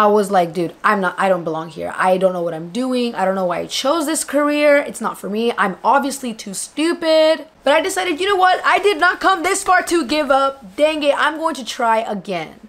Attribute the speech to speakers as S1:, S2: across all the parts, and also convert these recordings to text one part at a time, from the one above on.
S1: I was like, dude, I'm not, I don't belong here. I don't know what I'm doing. I don't know why I chose this career. It's not for me. I'm obviously too stupid. But I decided, you know what? I did not come this far to give up. Dang it, I'm going to try again.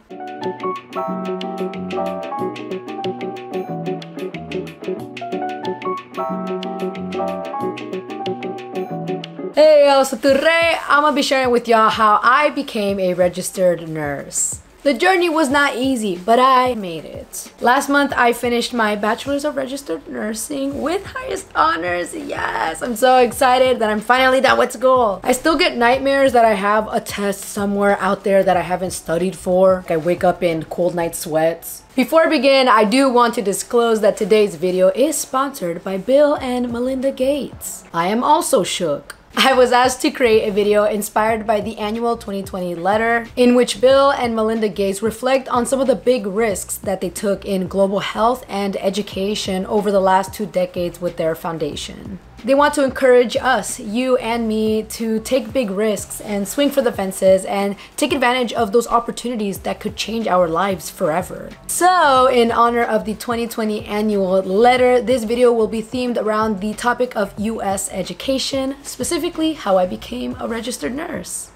S1: Hey, today I'm gonna be sharing with y'all how I became a registered nurse. The journey was not easy, but I made it. Last month, I finished my Bachelor's of Registered Nursing with highest honors. Yes, I'm so excited that I'm finally done with school. I still get nightmares that I have a test somewhere out there that I haven't studied for. I wake up in cold night sweats. Before I begin, I do want to disclose that today's video is sponsored by Bill and Melinda Gates. I am also shook. I was asked to create a video inspired by the annual 2020 letter in which Bill and Melinda Gates reflect on some of the big risks that they took in global health and education over the last two decades with their foundation. They want to encourage us, you and me, to take big risks and swing for the fences and take advantage of those opportunities that could change our lives forever. So, in honor of the 2020 annual letter, this video will be themed around the topic of US education, specifically how I became a registered nurse.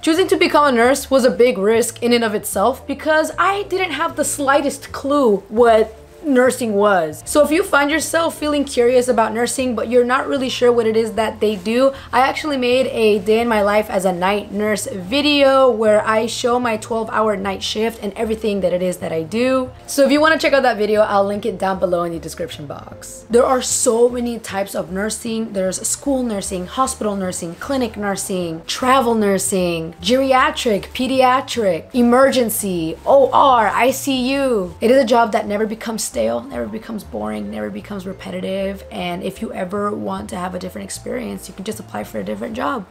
S1: Choosing to become a nurse was a big risk in and of itself because I didn't have the slightest clue what nursing was. So if you find yourself feeling curious about nursing but you're not really sure what it is that they do, I actually made a day in my life as a night nurse video where I show my 12 hour night shift and everything that it is that I do. So if you want to check out that video, I'll link it down below in the description box. There are so many types of nursing. There's school nursing, hospital nursing, clinic nursing, travel nursing, geriatric, pediatric, emergency, OR, ICU. It is a job that never becomes stale, never becomes boring, never becomes repetitive. And if you ever want to have a different experience, you can just apply for a different job.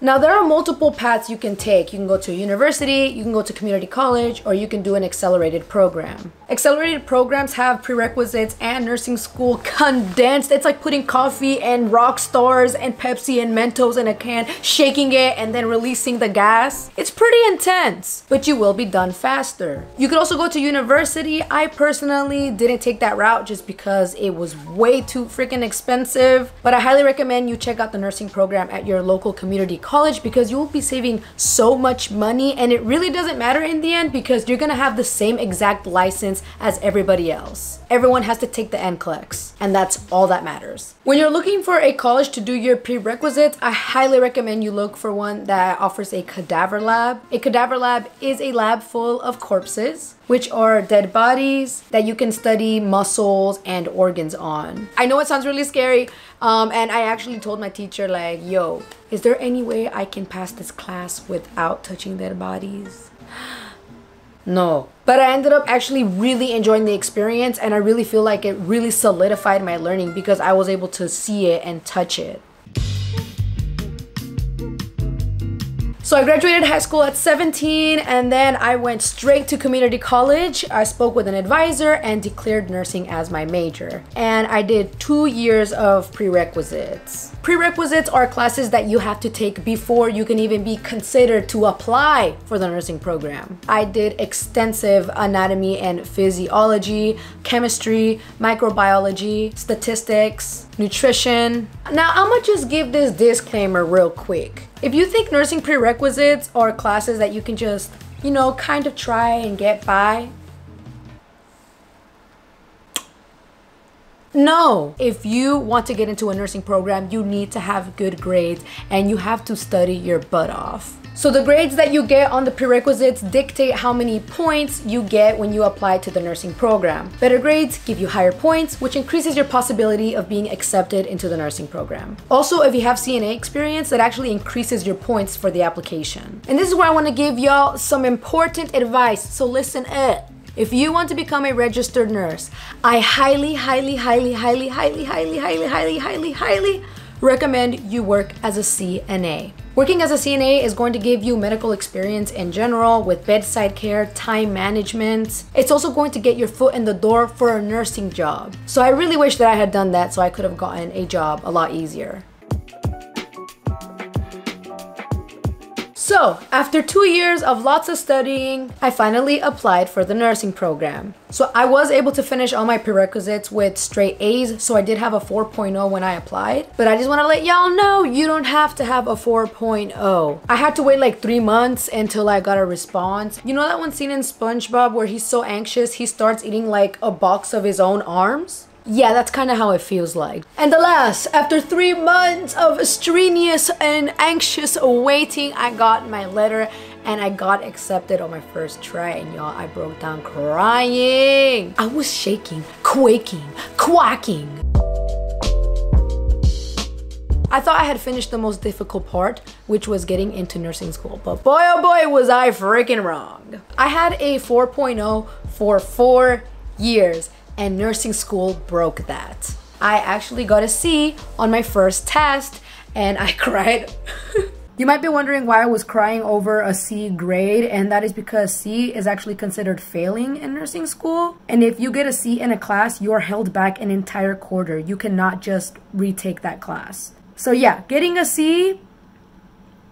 S1: Now there are multiple paths you can take. You can go to a university, you can go to community college, or you can do an accelerated program. Accelerated programs have prerequisites and nursing school condensed. It's like putting coffee and Rockstars and Pepsi and Mentos in a can, shaking it and then releasing the gas. It's pretty intense, but you will be done faster. You could also go to university. I personally didn't take that route just because it was way too freaking expensive, but I highly recommend you check out the nursing program at your local community college college because you will be saving so much money and it really doesn't matter in the end because you're gonna have the same exact license as everybody else. Everyone has to take the NCLEX and that's all that matters. When you're looking for a college to do your prerequisites, I highly recommend you look for one that offers a cadaver lab. A cadaver lab is a lab full of corpses which are dead bodies that you can study muscles and organs on. I know it sounds really scary, um, and I actually told my teacher like, yo, is there any way I can pass this class without touching their bodies? no. But I ended up actually really enjoying the experience and I really feel like it really solidified my learning because I was able to see it and touch it. So I graduated high school at 17 and then I went straight to community college. I spoke with an advisor and declared nursing as my major. And I did two years of prerequisites. Prerequisites are classes that you have to take before you can even be considered to apply for the nursing program. I did extensive anatomy and physiology, chemistry, microbiology, statistics, nutrition. Now I'm gonna just give this disclaimer real quick. If you think nursing prerequisites are classes that you can just, you know, kind of try and get by, No, if you want to get into a nursing program, you need to have good grades and you have to study your butt off. So the grades that you get on the prerequisites dictate how many points you get when you apply to the nursing program. Better grades give you higher points, which increases your possibility of being accepted into the nursing program. Also, if you have CNA experience, that actually increases your points for the application. And this is where I wanna give y'all some important advice, so listen up. If you want to become a registered nurse, I highly, highly, highly, highly, highly, highly, highly, highly, highly, highly recommend you work as a CNA. Working as a CNA is going to give you medical experience in general with bedside care, time management. It's also going to get your foot in the door for a nursing job. So I really wish that I had done that so I could have gotten a job a lot easier. So, after two years of lots of studying, I finally applied for the nursing program. So, I was able to finish all my prerequisites with straight A's, so I did have a 4.0 when I applied. But I just want to let y'all know you don't have to have a 4.0. I had to wait like three months until I got a response. You know that one scene in SpongeBob where he's so anxious he starts eating like a box of his own arms? Yeah, that's kind of how it feels like. And alas, after three months of strenuous and anxious waiting, I got my letter and I got accepted on my first try and y'all, I broke down crying. I was shaking, quaking, quacking. I thought I had finished the most difficult part, which was getting into nursing school, but boy oh boy was I freaking wrong. I had a 4.0 for four years and nursing school broke that. I actually got a C on my first test and I cried. you might be wondering why I was crying over a C grade and that is because C is actually considered failing in nursing school. And if you get a C in a class, you're held back an entire quarter. You cannot just retake that class. So yeah, getting a C,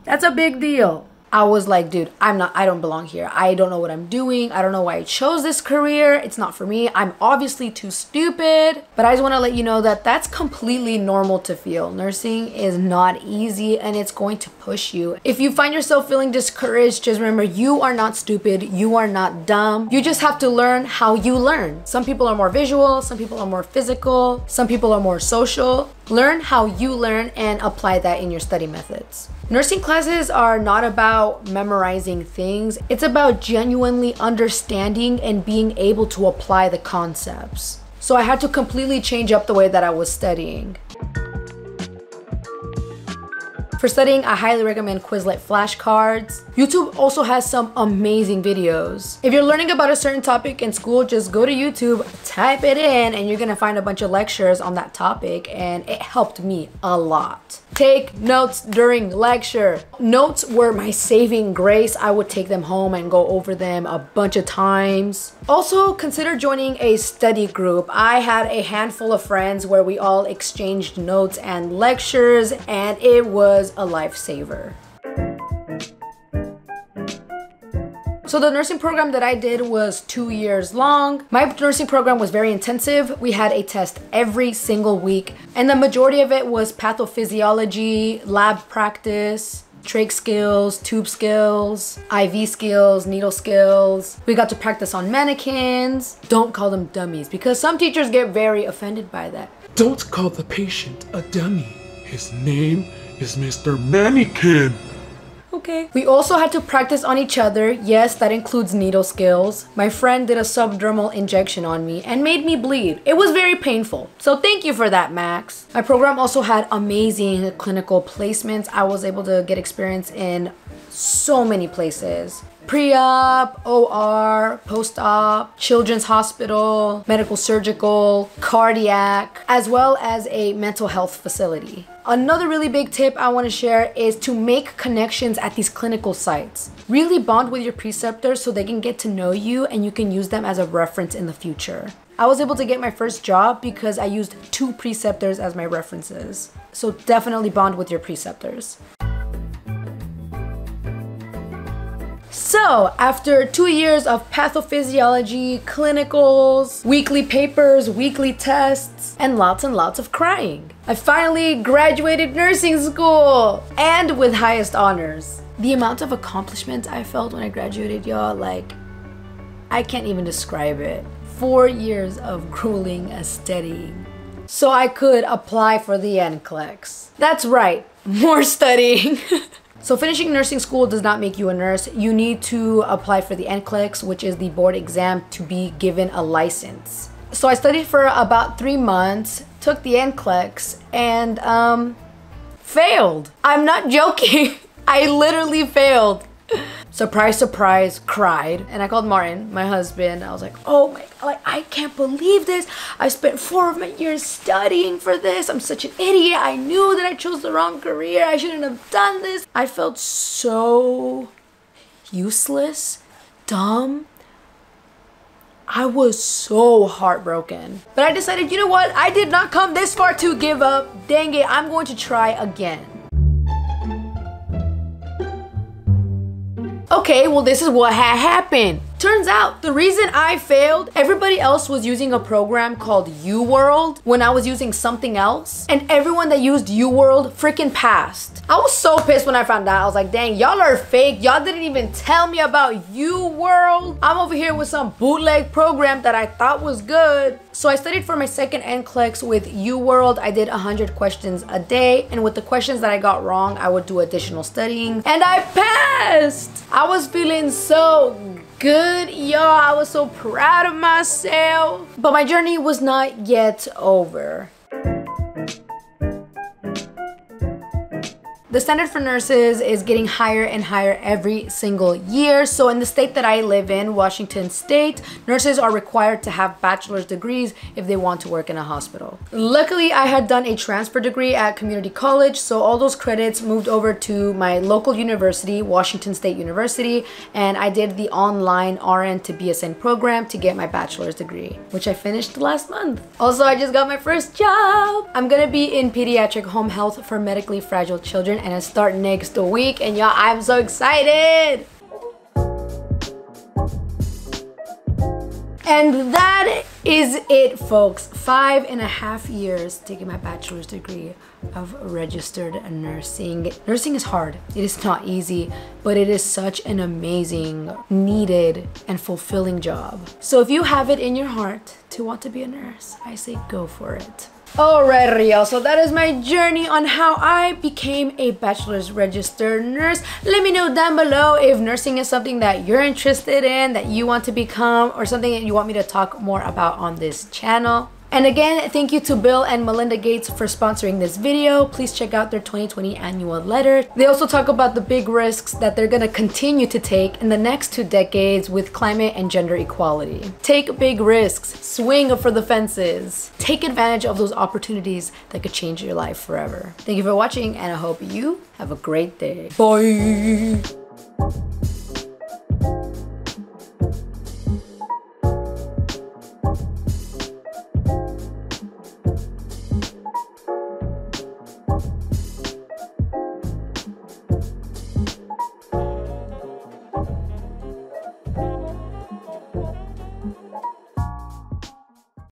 S1: that's a big deal. I was like, dude, I'm not, I don't belong here. I don't know what I'm doing. I don't know why I chose this career. It's not for me. I'm obviously too stupid. But I just want to let you know that that's completely normal to feel. Nursing is not easy and it's going to push you. If you find yourself feeling discouraged, just remember you are not stupid. You are not dumb. You just have to learn how you learn. Some people are more visual, some people are more physical, some people are more social. Learn how you learn and apply that in your study methods. Nursing classes are not about memorizing things, it's about genuinely understanding and being able to apply the concepts. So I had to completely change up the way that I was studying. For studying, I highly recommend Quizlet flashcards. YouTube also has some amazing videos. If you're learning about a certain topic in school, just go to YouTube, type it in, and you're gonna find a bunch of lectures on that topic, and it helped me a lot. Take notes during lecture. Notes were my saving grace. I would take them home and go over them a bunch of times. Also, consider joining a study group. I had a handful of friends where we all exchanged notes and lectures, and it was a lifesaver. So the nursing program that I did was two years long. My nursing program was very intensive. We had a test every single week and the majority of it was pathophysiology, lab practice, trach skills, tube skills, IV skills, needle skills. We got to practice on mannequins. Don't call them dummies because some teachers get very offended by that.
S2: Don't call the patient a dummy. His name is Mr. Mannequin.
S1: Okay. We also had to practice on each other. Yes, that includes needle skills. My friend did a subdermal injection on me and made me bleed. It was very painful. So thank you for that, Max. My program also had amazing clinical placements. I was able to get experience in so many places pre-op, OR, post-op, children's hospital, medical surgical, cardiac, as well as a mental health facility. Another really big tip I want to share is to make connections at these clinical sites. Really bond with your preceptors so they can get to know you and you can use them as a reference in the future. I was able to get my first job because I used two preceptors as my references. So definitely bond with your preceptors. So, after two years of pathophysiology, clinicals, weekly papers, weekly tests, and lots and lots of crying, I finally graduated nursing school and with highest honors. The amount of accomplishment I felt when I graduated, y'all, like, I can't even describe it. Four years of grueling and studying so I could apply for the NCLEX. That's right, more studying. So finishing nursing school does not make you a nurse. You need to apply for the NCLEX, which is the board exam to be given a license. So I studied for about three months, took the NCLEX, and um, failed. I'm not joking. I literally failed surprise, surprise, cried. And I called Martin, my husband. I was like, oh my, like, I can't believe this. I spent four of my years studying for this. I'm such an idiot. I knew that I chose the wrong career. I shouldn't have done this. I felt so useless, dumb. I was so heartbroken. But I decided, you know what? I did not come this far to give up. Dang it, I'm going to try again. Okay, well, this is what had happened. Turns out the reason I failed, everybody else was using a program called UWorld when I was using something else, and everyone that used UWorld freaking passed. I was so pissed when I found out. I was like, dang, y'all are fake. Y'all didn't even tell me about UWorld. I'm over here with some bootleg program that I thought was good. So I studied for my second NCLEX with UWorld. I did 100 questions a day, and with the questions that I got wrong, I would do additional studying, and I passed. I was feeling so good, y'all. I was so proud of myself. But my journey was not yet over. The standard for nurses is getting higher and higher every single year. So in the state that I live in, Washington State, nurses are required to have bachelor's degrees if they want to work in a hospital. Luckily, I had done a transfer degree at community college, so all those credits moved over to my local university, Washington State University, and I did the online RN to BSN program to get my bachelor's degree, which I finished last month. Also, I just got my first job. I'm gonna be in pediatric home health for medically fragile children and I start next week and y'all I'm so excited And that is it, folks. Five and a half years taking my bachelor's degree of registered nursing. Nursing is hard. It is not easy, but it is such an amazing, needed, and fulfilling job. So if you have it in your heart to want to be a nurse, I say go for it. Alright, y'all, so that is my journey on how I became a bachelor's registered nurse. Let me know down below if nursing is something that you're interested in, that you want to become, or something that you want me to talk more about on this channel. And again, thank you to Bill and Melinda Gates for sponsoring this video. Please check out their 2020 annual letter. They also talk about the big risks that they're gonna continue to take in the next two decades with climate and gender equality. Take big risks, swing for the fences, take advantage of those opportunities that could change your life forever. Thank you for watching and I hope you have a great day. Bye!